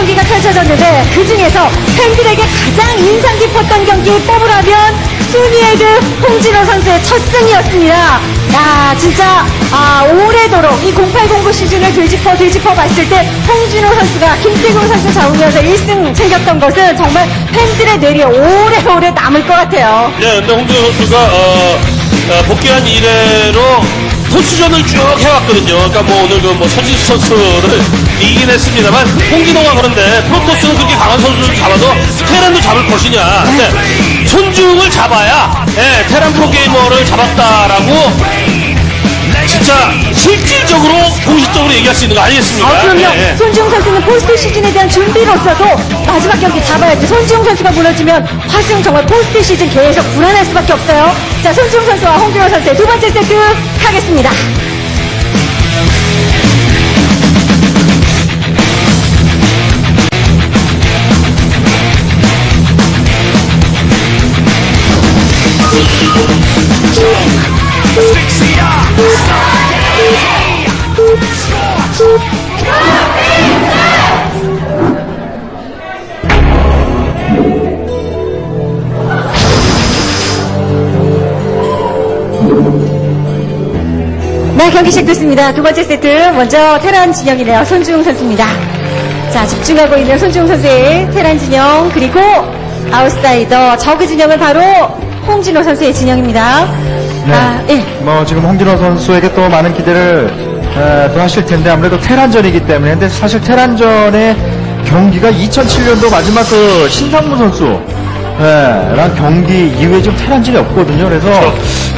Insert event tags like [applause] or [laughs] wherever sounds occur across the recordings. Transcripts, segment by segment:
경기가 펼쳐졌는데 그 중에서 팬들에게 가장 인상 깊었던 경기 뽑으라면 순위에드 홍진호 선수의 첫 승이었습니다. 야, 진짜 아, 오래도록 이 0809 시즌을 되짚어 되짚어 봤을 때 홍진호 선수가 김태균 선수 좌우면서 1승 챙겼던 것은 정말 팬들의 뇌리에 오래오래 남을 것 같아요. 네, 근데 홍진호 선수가 어, 어, 복귀한 이래로 토스전을 쭉 해왔거든요. 그러니까 뭐 오늘 그뭐 서진수 선수를 이기긴 했습니다만 홍진호가 그런데 프로토스는 그렇게 강한 선수를 잡아도 테란도 잡을 것이냐. 근데 손주흥을 잡아야 예, 테란 프로게이머를 잡았다라고 진짜 실질적으로 공식적으로 얘기할 수 있는 거 아니겠습니까? 아, 그럼요. 예, 예. 손주흥 선수는 포스트 시즌에 대한 준비로서도 마지막 경기 잡아야지. 손주흥 선수가 무너지면 화승 정말 포스트 시즌 계속 불안할 수밖에 없어요. 자, 손주흥 선수와 홍진호 선수의 두 번째 세트 하겠습니다. 네, 경기 시작됐습니다. 두 번째 세트. 먼저 테란 진영이네요. 손주웅 선수입니다. 자, 집중하고 있는 손주웅 선수의 테란 진영, 그리고 아웃사이더 저그 진영은 바로 홍진호 선수의 진영입니다. 네. 아, 예. 뭐 지금 홍진호 선수에게 또 많은 기대를 에, 또 하실 텐데 아무래도 테란전이기 때문에 근데 사실 테란전의 경기가 2007년도 마지막 그 신상무 선수 예, 랑 경기 이후에 지금 테란전이 없거든요. 그래서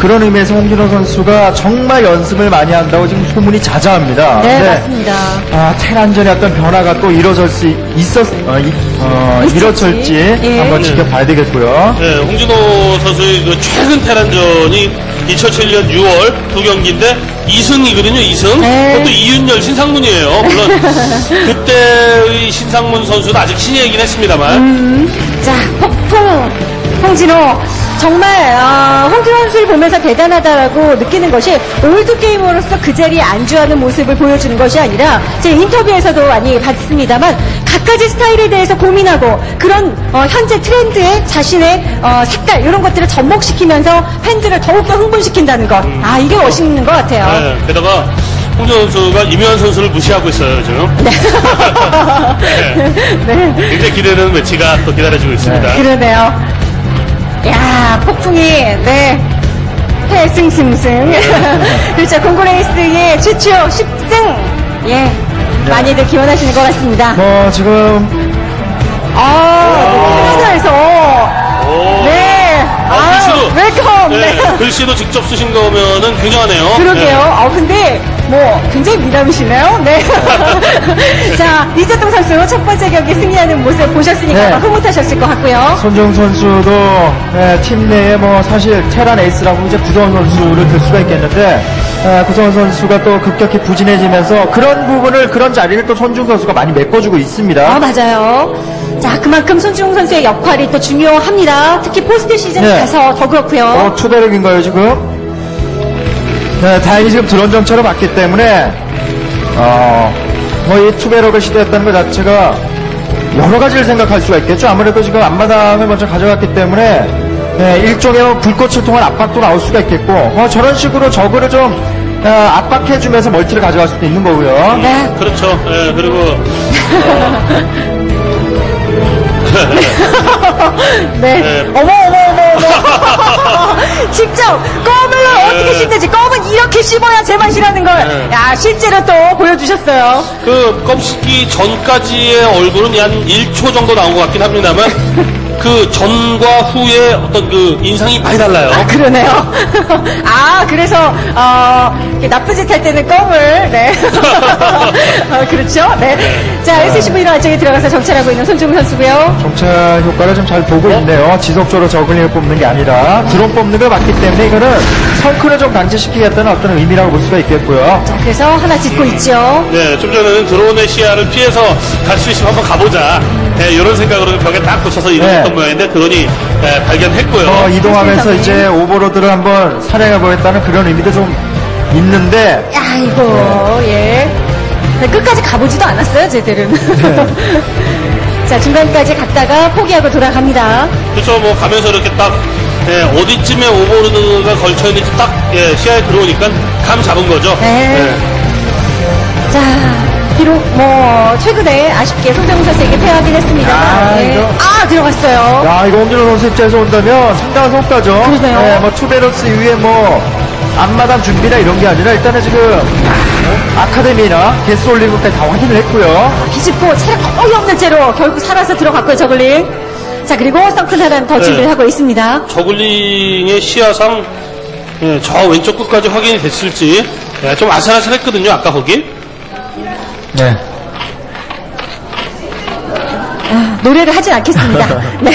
그런 의미에서 홍진호 선수가 정말 연습을 많이 한다고 지금 소문이 자자합니다. 네, 근데 맞습니다. 아, 테란전의 어떤 변화가 또 이루어질 수 있었, 어, 이, 어. 이루어질지 예. 한번 지켜봐야 되겠고요. 네, 홍진호 선수의 그 최근 테란전이 2007년 6월 두 경기인데 2승이거든요, 2승. 네. 그것도 이윤열 신상문이에요. 물론 [laughs] 그때의 신상문 선수는 아직 신예이긴 했습니다만. 자, 폭풍 홍진호. 정말 아, 홍진호 선수를 보면서 대단하다라고 느끼는 것이 올드 게이머로서 그 자리에 안주하는 모습을 보여주는 것이 아니라 제 인터뷰에서도 많이 봤습니다만 각가지 스타일에 대해서 고민하고 그런 어, 현재 트렌드에 자신의 어, 색깔 이런 것들을 접목시키면서 팬들을 더욱더 흥분시킨다는 것. 아 이게 멋있는 것 같아요. 네, 게다가 홍진호 선수가 임요환 선수를 무시하고 있어요, 지금. [laughs] 네. [laughs] 네. 굉장히 기대되는 매치가 또 기다려지고 있습니다. 그러네요. 야, 폭풍이, 네. 패승승승. [laughs] 그렇죠. 공군 에이스의 최초 10승. 예. 많이들 기원하시는 것 같습니다. 뭐 지금 아, 캐나다에서. 오. 네. 아, 글씨도. Welcome. 네, 네. 글씨도 직접 쓰신 거면은 굉장하네요. 그러게요. 네. 어, 근데, 뭐, 굉장히 미남이시네요. 네. [laughs] 자, 이재동 선수 첫 번째 경기 승리하는 모습 보셨으니까 네. 흐뭇하셨을 것 같고요. 손주흥 선수도 예, 팀 내에 뭐 사실 테란 에이스라고 이제 구성훈 선수를 들 수가 있겠는데 예, 구성훈 선수가 또 급격히 부진해지면서 그런 부분을 그런 자리를 또 손주흥 선수가 많이 메꿔주고 있습니다. 아, 맞아요. 자, 그만큼 손주흥 선수의 역할이 또 중요합니다. 특히 포스트 시즌 네. 가서 더 그렇고요. 어, two barrack인가요 지금? 네, 다행히 지금 드론 정찰을 받기 때문에 어, 뭐이 투배력을 시도했다는 것 자체가 여러 가지를 생각할 수가 있겠죠. 아무래도 지금 앞마당을 먼저 가져갔기 때문에 네, 일종의 뭐 불꽃을 통한 압박도 나올 수가 있겠고 어, 저런 식으로 저거를 좀 어, 압박해주면서 멀티를 가져갈 수도 있는 거고요. 네. 그렇죠. 예, 그리고 [laughs] [laughs] 네. 네. 어머, 어머, 어머, 어머. [laughs] 직접 껌을 어떻게 네. 씹는지, 껌은 이렇게 씹어야 제맛이라는 걸, 네. 야, 실제로 또 보여주셨어요. 그 껌 씹기 전까지의 얼굴은 한 1초 정도 나온 것 같긴 합니다만 [laughs] 그 전과 후의 어떤 그 인상이 많이 달라요. 아, 그러네요. [laughs] 아, 그래서, 어, 나쁜 짓 할 때는 껌을, 네. [laughs] 어, 그렇죠. 네. 자, SCV로 안쪽에 들어가서 정찰하고 있는 손중 선수고요 정찰 효과를 좀 잘 보고 있네요. 지속적으로 저글링을 뽑는 게 아니라 드론 뽑는 걸 맞기 때문에 이거는 성큰을 좀 강제시키겠다는 어떤 의미라고 볼 수가 있겠고요. 자, 그래서 하나 짓고 있죠. 네, 좀 전에는 드론의 시야를 피해서 갈 수 있으면 한번 가보자. 네, 이런 생각으로 벽에 딱 붙여서 이동했던 네. 모양인데 드론이 네, 발견했고요. 어, 이동하면서 선생님. 이제 오버로드를 한번 사냥해 보겠다는 그런 의미도 좀 있는데 아이고, 예. 끝까지 가보지도 않았어요, 쟤들은. [laughs] 자, 중간까지 갔다가 포기하고 돌아갑니다. 그렇죠. 뭐 가면서 이렇게 딱 예, 어디쯤에 오버로드가 걸쳐 있는지 딱 예, 시야에 들어오니까 감 잡은 거죠. 네. 자, 비록 뭐 최근에 아쉽게 손정우 선수에게 패하긴 했습니다. 아, 네. 이거- 아, 들어갔어요. 야, 이거 홍진호 선수 입장에서 온다면 상당한 성과죠. 그러네요. 네, 뭐 투베러스 이후에 뭐 앞마당 준비나 이런 게 아니라 일단은 지금 아카데미나 개수 올리는 것까지 다 확인을 했고요. 비집고 체력 거의 없는 채로 결국 살아서 들어갔고요, 저글링. 자, 그리고 썬큰 하나는 더 네. 준비를 하고 있습니다. 저글링의 시야상 예, 저 왼쪽 끝까지 확인이 됐을지 예, 좀 아슬아슬했거든요. 아까 거기. 네. 노래를 하진 않겠습니다. [laughs] 네.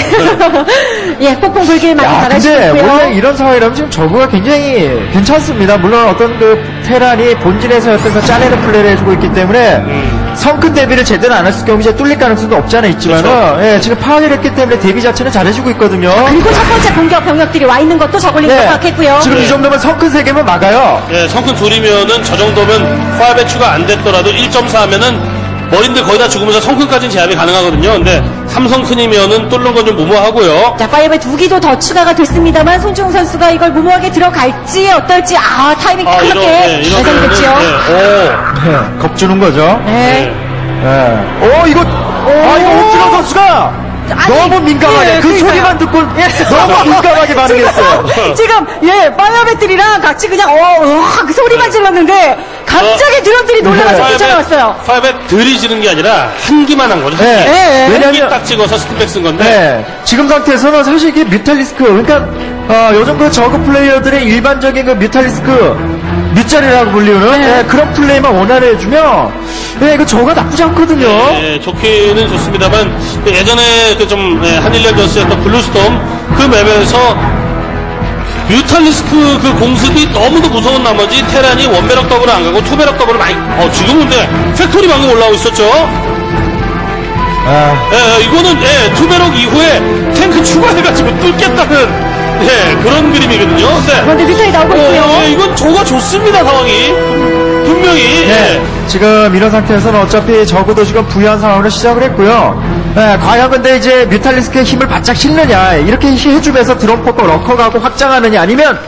[laughs] 예, 폭풍 불길 많이 야, 근데 바라시고요. 원래 이런 상황이라면 지금 저구가 굉장히 괜찮습니다. 물론 어떤 그 테란이 본진에서 어떤 짜내는 플레이를 해주고 있기 때문에 음. 성큰 대비를 제대로 안 했을 경우 이제 뚫릴 가능성도 없지 않아 있지만은 그렇죠. 예, 지금 파악을 했기 때문에 대비 자체는 잘해주고 있거든요. 그리고 첫 번째 공격 병력들이 와 있는 것도 저글링 네. 똑같겠고요. 지금 네. 이 정도면 성큰 세 개면 막아요. 예, 성큰 둘이면은 저 정도면 화합 배추가 안 됐더라도 1.4 하면은 머린들 거의 다 죽으면서 성큰까지는 제압이 가능하거든요. 근데 삼 sunken이면은 뚫는 건 좀 무모하고요. 자, 파이어벳 두 기도 더 추가가 됐습니다.만 손주흥 선수가 이걸 무모하게 들어갈지 어떨지 아 타이밍 딱 아, 맞게 이런, 예, 이런 예상됐죠. 네, 겁주는 거죠. 네. 예. 오, 이거, 아, 이거 홍진호 선수가 아니, 너무 민감하게, 예, 그 그러니까요. 소리만 듣고 너무 민감하게 반응했어요. 지금, [laughs] 지금 예 firebat들이랑 같이 그냥 어, 으악, 그 소리만 질렀는데 갑자기 드론들이 놀라가지고 네. 쫓아왔어요. 파이브에 들이지는 게 아니라 한 기만 한 거죠. 한 네. 기. 네. 한 왜냐면- 기 딱 찍어서 stim pack 쓴 건데. 네. 지금 상태에서는 사실 이게 mutalisk, 그러니까, 어, 요즘 그 저그 플레이어들의 일반적인 그 mutalisk, 뮤짤이라고 불리우는? 예, 그런 플레이만 원활히 해주면, 예, 이거 저그가 나쁘지 않거든요. 예, 좋기는 좋습니다만 그 예전에 그 좀 한일년 전스였던 블루스톰 그 맵에서 mutalisk 그 공습이 너무도 무서운 나머지 테란이 one barrack 더블을 안 가고 two barrack 더블을 많이 어 지금은 근데 factory 방금 올라오고 있었죠? 아, 예, 이거는 예, two barrack 이후에 탱크 추가해가지고 뚫겠다는 예, 그런 그림이거든요 근데 그런데 뮤탈이 나오고 있고요. 어, 예, 이건 저그가 좋습니다 상황이 분명히 네. 지금 이런 상태에서는 어차피 저그도 지금 부유한 상황으로 시작을 했고요. 네, 과연 근데 이제 Mutalisk의 힘을 바짝 싣느냐, 이렇게 해주면서 드론 뽑고 Lurker 가고 확장하느냐, 아니면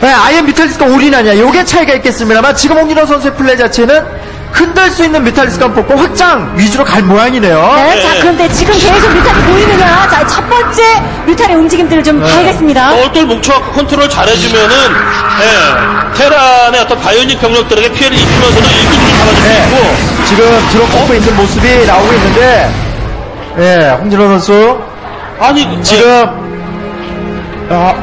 네, 아예 Mutalisk가 all-in하냐, 요게 차이가 있겠습니다만 지금 홍진호 선수의 플레이 자체는 흔들 수 있는 Mutalisk 뽑고 확장 위주로 갈 모양이네요. 네, 자, 그런데 지금 계속 뮤탈이 보이느냐. 자, 첫 번째 뮤탈의 움직임들을 좀 봐야겠습니다. 똘똘 뭉쳐갖고 컨트롤 잘해주면은 예, 테란의 어떤 bionic 병력들에게 피해를 입히면서도 일꾼을 잡아줄 수 네. 있고 지금 드론 뽑고 있는 모습이 나오고 있는데, 예, 홍진호 선수 아니 그, 지금 아,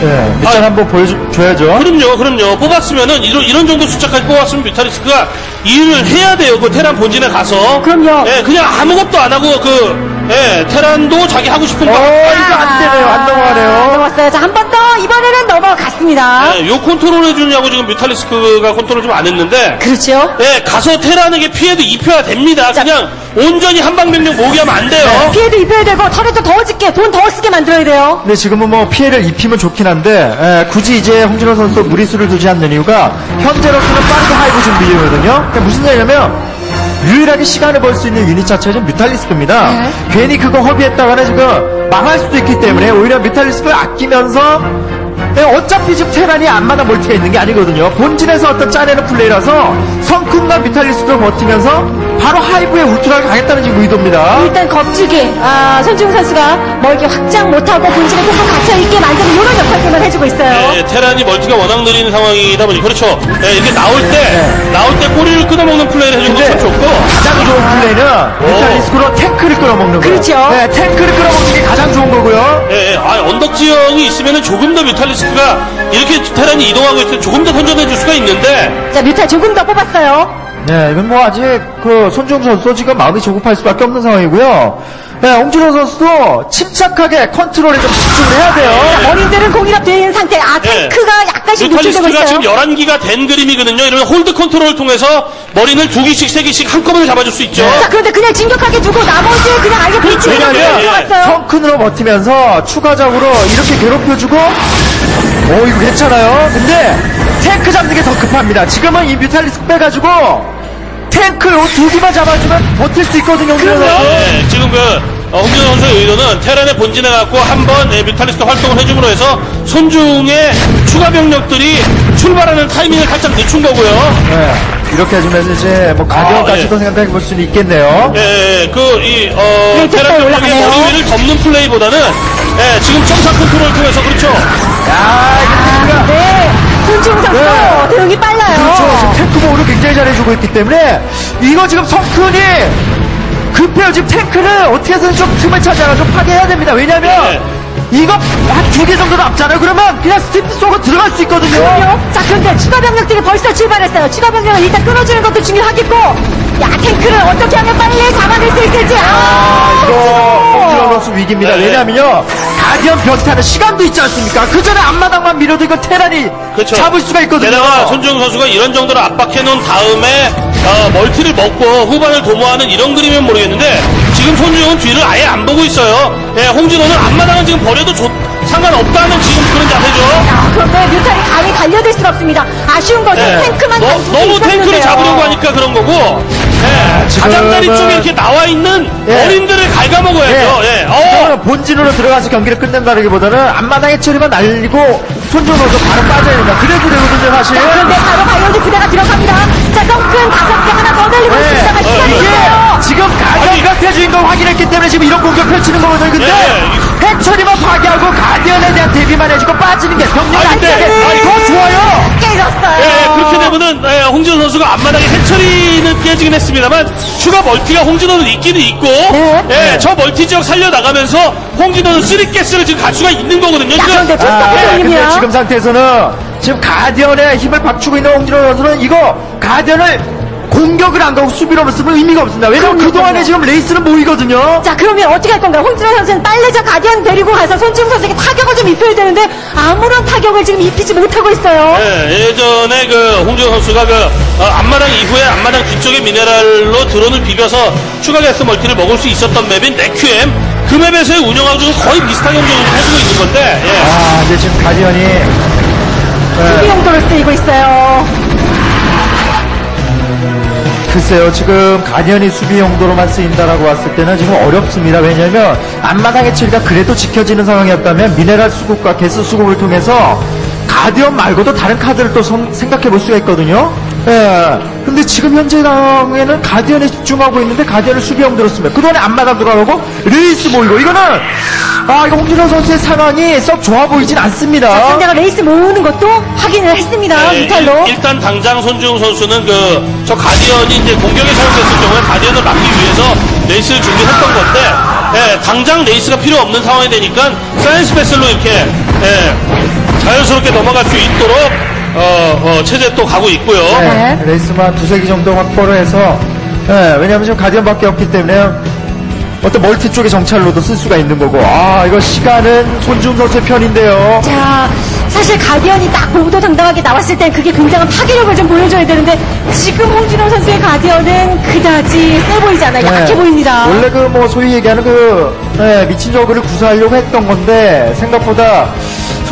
예, 밑장 아, 한번 보여줘야죠. 그럼요, 그럼요. 뽑았으면은 이런, 이런 정도 숫자까지 뽑았으면 Mutalisk가 일을 해야 돼요. 그 테란 본진에 가서. 그럼요. 예, 그냥 아무것도 안 하고 그 예, 테란도 자기 하고 싶은 어, 거. 이거 안 되네요. 안 안 넘어가네요. 넘어갔어요. 자, 한 번 더 이번에는 넘어갔습니다. 예, 요 컨트롤 해주냐고 지금 Mutalisk가 컨트롤 좀 안 했는데. 그렇죠. 예, 가서 테란에게 피해도 입혀야 됩니다. 그냥 온전히 한방병력 모으기하면 안 돼요. 네. 피해도 입혀야 되고 turret도 더 짓게 돈 더 쓰게 만들어야 돼요. 근데 지금은 뭐 피해를 입히면 좋긴 한데 에, 굳이 이제 홍진호 선수 무리수를 두지 않는 이유가 현재로서는 빠르게 Hive 준비이거든요. 그러니까 무슨 얘기냐면 유일하게 시간을 벌 수 있는 유닛 자체가 좀 Mutalisk입니다. 네. 괜히 그거 허비했다가는 지금 망할 수도 있기 때문에 오히려 Mutalisk를 아끼면서 네, 어차피 지금 테란이 앞마당 멀티가 있는 게 아니거든요. 본진에서 어떤 짜내는 플레이라서 sunken과 Mutalisk를 버티면서 바로 Hive에 ultra를 가겠다는 지금 의도입니다. 일단 겁주기, 아, 손주영 선수가 멀게 확장 못하고 본진에 콕 갇혀있게 만드는 이런 역할들만 해주고 있어요. 예, 테란이 멀티가 워낙 느린 상황이다 보니 그렇죠. 예, 이렇게 나올 때 나올 때 꼬리를 끊어먹는 플레이를 해주는 네. 근데 건 좋고. 가장 좋은 플레이는 Mutalisk로 탱크를 끌어먹는 거예요. 그렇죠. 네, 탱크를 끌어먹는 게 가장 좋은 거고요. 예, 예. 아, 언덕 지형이 있으면 조금 더 Mutalisk가 이렇게 테란이 이동하고 있을 때 조금 더 선전해 줄 수가 있는데 자, 뮤탈 조금 더 뽑았어요. 네, 이건 뭐 아직 그 손중 선수 지금 마음이 조급할 수밖에 없는 상황이고요. 네, 홍진호 선수도 침착하게 컨트롤에 좀 집중을 해야 돼요. marine들은 공1업 되어 있는 상태. 아, 예. 탱크가 약간씩 노출되고 있어요. 지금 11기가 된 그림이거든요. 이러면 hold 컨트롤을 통해서 marine은 두 개씩, 세 개씩 한꺼번에 잡아줄 수 있죠. 자, 그런데 그냥 진격하게 두고 나머지 그냥 아예 배치를 왜냐면, 그냥 예, 들어갔어요. sunken으로 버티면서 추가적으로 이렇게 괴롭혀주고 오 이거 괜찮아요. 근데 탱크 잡는 게 더 급합니다. 지금은 이 Mutalisk 빼가지고 탱크 요 두 개만 잡아주면 버틸 수 있거든요. 예, 지금 그 어, 홍진호 선수의 의도는 테란의 본진에 갖고 한번 예, Mutalisk 활동을 해줌으로 해서 손중의 추가 병력들이 출발하는 타이밍을 살짝 늦춘 거고요. 네, 이렇게 해주면서 이제 뭐 가디언까지도 예. 생각해 볼 수는 있겠네요. 예, 그, 이, 어, 네, 테란 병력의 올라가네요. 머리 위를 덮는 플레이보다는, 예, 지금 점사 컨트롤을 통해서, 그렇죠. 야, 아, 이거 네. 손지웅 선수 네. 대응이 빨라요. 그렇죠. 지금 탱크 모으를 굉장히 잘해주고 있기 때문에 이거 지금 성큰이 급해요. 지금 탱크를 어떻게 해서든 좀 틈을 찾아가 좀 파괴해야 됩니다. 왜냐면 네. 이거 한 두 개 정도 남잖아요. 그러면 그냥 스티프 쏘고 들어갈 수 있거든요. 그럼요. 자, 그런데 추가 병력들이 벌써 출발했어요. 추가 병력을 일단 끊어주는 것도 중요하겠고, 야, 탱크를 어떻게 하면 빨리 잡아낼 수 있을지. 아, 아, 이거 홍진호 선수 위기입니다. 네. 왜냐면요. 가디언 변타는 시간도 있지 않습니까? 그 전에 앞마당만 밀어도 이거 테란이 그렇죠. 잡을 수가 있거든요. 게다가 손주영 선수가 이런 정도로 압박해 놓은 다음에 어, 멀티를 먹고 후반을 도모하는 이런 그림이면 모르겠는데 지금 손주영은 뒤를 아예 안 보고 있어요. 예, 홍진호는 앞마당은 지금 버려도 좋- 상관없다는 지금 그런 자세죠. 야, 그런데 뮤탈이 감히 달려들 수가 없습니다. 아쉬운 것은 예. 탱크만 너, 너무 탱크를 있었는데요. 잡으려고 하니까 그런 거고 예, 지금은- 가장자리 쪽에 이렇게 나와 있는 예. 어린들을 갉아먹어야죠. 예. 어. 그러면 본진으로 들어가서 경기를 끝낸다기보다는 앞마당에 처리만 날리고 선수 바로 빠져야 된다. 그래 도 되거든요, 사실. 자, 그런데 바로 바이오드 부대가 들어갑니다. 자, sunken 다섯 개 하나 더 날리고 네. 있습니다만 시간이 이게 있어요. 지금 Guardian 패주인 걸 확인했기 때문에 지금 이런 공격 펼치는 거거든요. 근데 Guardian에 대비만 해주고 빠지는 게 병력이 아, 안 아니, 더 좋아요. 깨졌어요. 예, 그렇게 되면은 예, 홍진호 선수가 앞마당에 Hatchery는 깨지긴 했습니다만 추가 멀티가 홍진호는 있기는 있고 네. 예, 저 멀티 지역 살려나가면서 홍진호는 three gas를 지금 갈 수가 있는 거거든요. 야, 지금. 그런데 아, 네, 근데. 지금 상태에서는 지금 Guardian의 힘을 받치고 있는 홍진호 선수는 이거 Guardian을 공격을 안 가고 수비로만 쓰면 의미가 없습니다. 왜냐면 그동안에. 지금 Wraith는 모이거든요. 자, 그러면 어떻게 할 건가요? 홍진호 선수는 저 Guardian 데리고 가서 손주영 선수에게 타격을 좀 입혀야 되는데 아무런 타격을 지금 입히지 못하고 있어요. 예, 예전에 그 홍진호 선수가 그 어, 앞마당 이후에 앞마당 뒤쪽에 미네랄로 드론을 비벼서 추가 가스 멀티를 먹을 수 있었던 맵인 레퀴엠 그 맵에서의 운영하고 좀 거의 비슷한 경쟁을 해주고 있는 건데 예. 아, 이제 지금 Guardian이 수비 용도로 쓰이고 있어요. 글쎄요, 지금 가디언이 수비 용도로만 쓰인다라고 봤을 때는 지금 어렵습니다. 왜냐면 앞마당의 칠가 그래도 지켜지는 상황이었다면 미네랄 수급과 개수 수급을 통해서 가디언 말고도 다른 카드를 또 생각해 볼 수가 있거든요. 예. 근데 지금 현재 상황에는 가디언에 집중하고 있는데 가디언을 수비 용도로 쓰면 그동안에 앞마당 들어가고 레이스 모이고 이거는 아 이거 홍진호 선수의 상황이 썩 좋아 보이진 않습니다. 상대가 Wraith 모으는 것도 확인을 했습니다. 네. 일단 당장 손주영 선수는 그 저 Guardian이 이제 공격에 사용됐을 경우에 Guardian을 막기 위해서 Wraith를 준비했던 건데 예, 당장 Wraith가 필요 없는 상황이 되니까 Science Vessel로 이렇게 예, 자연스럽게 넘어갈 수 있도록 어, 어, 체제 또 가고 있고요. 네, Wraith만 두세 개 정도 확보를 해서 예, 왜냐하면 지금 Guardian밖에 없기 때문에 어떤 멀티 쪽의 정찰로도 쓸 수가 있는 거고 아 이거 시간은 손준 선수의 편인데요 자, 사실 가디언이 딱 보도당당하게 나왔을 땐 그게 굉장한 파괴력을 좀 보여줘야 되는데 지금 홍진호 선수의 가디언은 그다지 세 보이지 않아요. 약해 네. 보입니다. 원래 그 뭐 소위 얘기하는 그 예, 미친 저그를 구사하려고 했던 건데 생각보다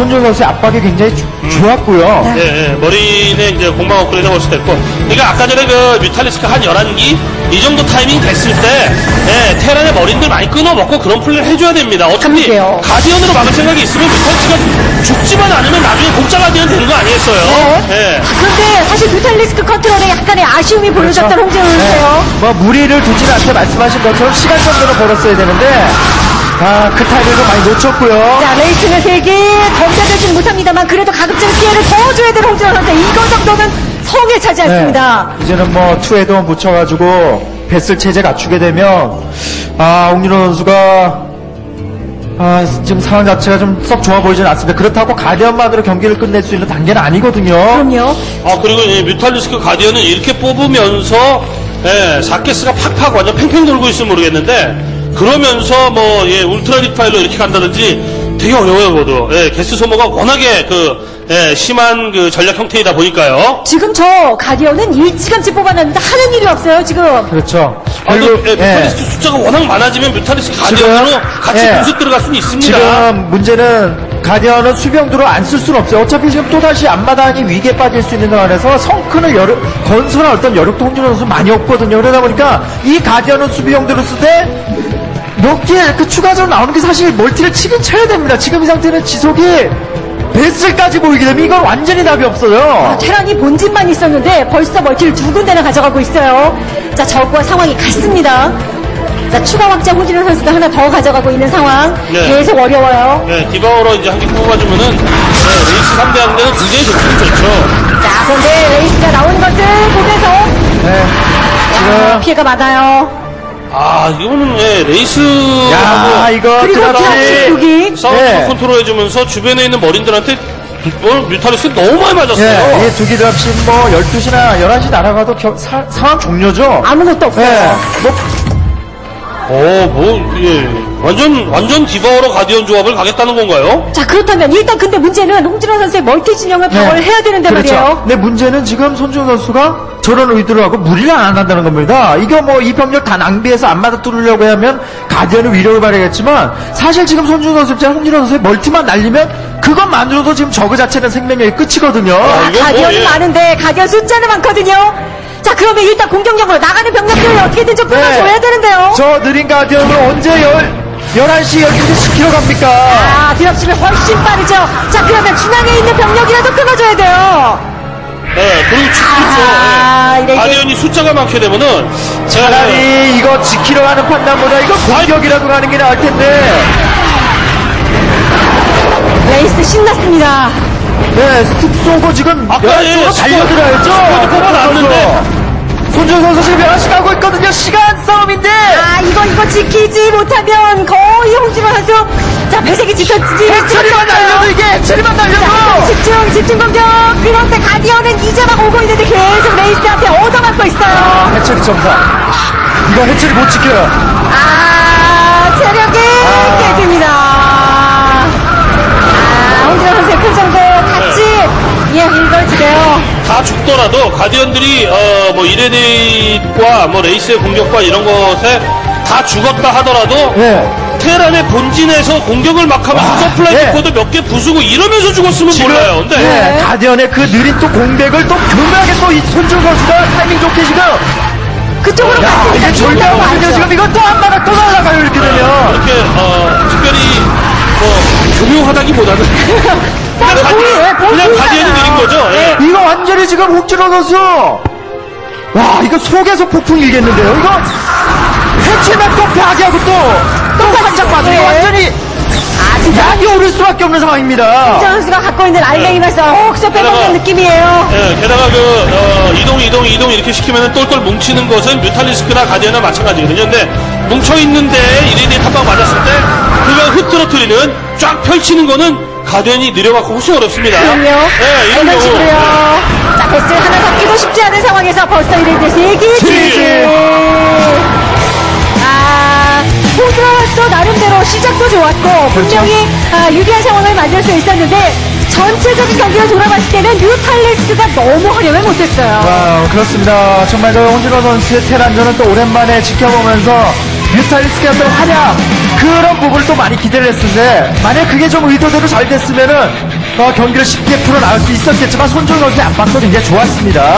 손준 선수의 압박이 굉장히 주- 좋았고요 예, 예, 머리는 이제 공방 업그레이드 가 벌써 됐고. 그러니까 아까 전에 그 뮤탈리스크 한 11기 이 정도 타이밍 됐을 때, 예, 테란의 머리들 많이 끊어먹고 그런 플레이를 해줘야 됩니다. 어차피 그러게요. 가디언으로 막을 생각이 있으면 뮤탈리스크가 죽지만 않으면 나중에 공짜 가디언 되는 거 아니겠어요? 네. 예. 그런데 사실 뮤탈리스크 컨트롤에 약간의 아쉬움이 보여졌던 홍진호 선수예요. 네. 뭐 무리를 두지는 않게 말씀하신 것처럼 시간 정도는 벌었어야 되는데 아 그 타이밍을 많이 놓쳤고요 자, 레이스는 세개 덤벼들지는 못합니다만 그래도 가급적 피해를 더 줘야 되는 홍진호 선수. 이거 정도는 성에 차지 않습니다. 네. 이제는 뭐 투에도 붙여가지고 배슬 체제 갖추게 되면 아 홍진호 선수가 아 지금 상황 자체가 좀 썩 좋아 보이진 않습니다. 그렇다고 가디언만으로 경기를 끝낼 수 있는 단계는 아니거든요. 그럼요. 아, 그리고 이 뮤탈리스크 가디언은 이렇게 뽑으면서, 예, 사케스가 팍팍 완전 팽팽 돌고 있으면 모르겠는데, 그러면서 뭐, 예, 울트라 리파일로 이렇게 간다든지 되게 어려워요, 모두. 예, 개수 소모가 워낙에 그, 예, 심한 그 전략 형태이다 보니까요. 지금 저 가디언은 일찌감치 뽑아놨는데 하는 일이 없어요, 지금. 그렇죠. 아, 그리고 예, 예, 뮤탈리스트 숫자가 워낙 많아지면 뮤탈리스트 가디언으로 같이 예, 공수 들어갈 수는 있습니다. 지금 문제는 가디언은 수병두로 안 쓸 수는 없어요. 어차피 지금 또다시 앞마당이 위기에 빠질 수 있는 상황에서 성큰을 여력, 건설할 어떤 여력도 홍준호 선수 많이 없거든요. 그러다 보니까 이 가디언은 수비용대로 쓰되 몇개그 추가적으로 나오는 게 사실 멀티를 치긴 쳐야 됩니다. 지금 이 상태는 지속이 Vessel까지 보이게 되면 이건 완전히 답이 없어요. 테란이 본진만 있었는데 벌써 멀티를 두 군데나 가져가고 있어요. 자, 저그가 상황이 같습니다. 자, 추가 확장 홍진호 선수가 하나 더 가져가고 있는 상황. 네. 계속 어려워요. 네, Devourer 이제 한개 뽑아주면은, 네, Wraith 상대하는데는 굉장히 좋긴 좋죠. 자, 그런데 Wraith가 나오는 것을 보면서 네. 아, 지금 피해가 많아요. 아, 이거는, 예, 야 Wraith하고 이거 그리고 두기. 사운드 네. 컨트롤 해주면서 주변에 있는 marine들한테 어, Mutalisk 너무 많이 맞았어요. 예, 이 두기 dropship 뭐 12시나 11시 날아가도 겨- 사- 상황 종료죠. 아무것도 없어요. 예. 뭐 어, 뭐, 예. 완전, 완전 Devourer Guardian 조합을 가겠다는 건가요? 자, 그렇다면 일단 근데 문제는 홍진호 선수의 멀티 진영을 방어를 해야 되는데 그렇죠. 말이에요. 근데 문제는 지금 손주영 선수가 저런 의도를 하고 무리를 안 한다는 겁니다. 이거 뭐이 병력 다 낭비해서 앞마당 뚫으려고 하면 가디언의 위력을 발휘하겠지만 사실 지금 손준 선수 입장 홍진호 선수의 멀티만 날리면 그것만으로도 지금 저그 자체는 생명력이 끝이거든요. 아, 이거 뭐, 가디언은 예. 많은데 가디언 숫자는 많거든요. 자, 그러면 일단 공격력으로 나가는 병력들을 어떻게든 좀 끊어줘야 되는데요. 네. 저 느린 가디언으로 언제 열, 11시, 12시 시키러 갑니까? 아, 드랍십이 훨씬 빠르죠. 자, 그러면 중앙에 있는 병력이라도 끊어줘야 돼요. 네, 그리고 지- 아, 그렇죠. 예. 이래. 가디언이 숫자가 많게 되면은, 제가 차라리 이거 지키러 가는 판단보다 이거 공격이라도 가는 게 나을 텐데. 레이스 신났습니다. 네, 스틱 쏘고 지금 아까 열 예, 스쿼드, 달려들어야죠. 뽑아놨는데. 손준 선수 지금 11시 가고 있거든요. 시간 싸움인데. 아, 이거, 이거 지키지 못하면 거의 홍진호 선수. 자, 배색이 지켰지. 해처리만 날려도 이게 해처리만 날려도. 집중, 집중 공격. 그런데 guardian은 이제 막 오고 있는데 계속 wraith한테 얻어맞고 있어요. hatchery 점사. 이거 hatchery 못 지켜요. 아, 다 죽더라도 guardian들이 어 뭐 irradiate과 뭐 레이스의 공격과 이런 것에 다 죽었다 하더라도 네. 테란의 본진에서 공격을 막 하면서 아, supply 네. 코드 몇 개 부수고 이러면서 죽었으면 몰라요. 근데 네, 가디언의 그 느린 또 공백을 또 교묘하게 또 이 손준 선수가 타이밍 좋게 지금. 그쪽으로 야, 갔으니까 이게 좋다고 절대거든요. 알죠. 지금 이거 또한 마가 또 날아가요, 이렇게 되면. 이렇게 어 교묘하다기보다는 [laughs] 그냥, 가디, 그냥 가디언이. 느린 거죠. 예. 이거 완전히 지금 홍진호 선수. 와, 이거 속에서 폭풍 일겠는데요. 이거 해치면 또 파괴하고 또, 또 한장 맞아요. 이거 네. 완전히 아, 진짜. 약이 오를 수밖에 없는 상황입니다. 홍진호 선수가 갖고 있는 알맹이면서 혹시 빼먹는 느낌이에요. 예, 게다가 그 어, 이동 이동 이동 이렇게 시키면 똘똘 뭉치는 것은 뮤탈리스크나 가디언이나 마찬가지거든요. 근데 뭉쳐 있는데 이레디 한방 맞았을 때 그걸 흩어뜨리는 쫙 펼치는 거는 가디언이 느려갖고 훨씬 어렵습니다. 그럼요. 예, 이런 이런 경우. 식으로요. 자, 베스를 하나 잡기도 쉽지 않은 상황에서 벌써 이래도 세기. 지지. 아, 호드도 나름대로 시작도 좋았고, 분명히 아, 유리한 상황을 만들 수 있었는데, 전체적인 경기를 돌아봤을 때는 뉴탈리스크가 너무 활용을 못했어요. 와, 그렇습니다. 정말 저 홍진호 선수의 테란전은 또 오랜만에 지켜보면서 뮤탈리스크의 어떤 활약 그런 부분을 또 많이 기대를 했는데 만약 그게 좀 의도대로 잘 됐으면은 어, 경기를 쉽게 풀어나갈 수 있었겠지만 손준 선수의 압박도 굉장히 좋았습니다.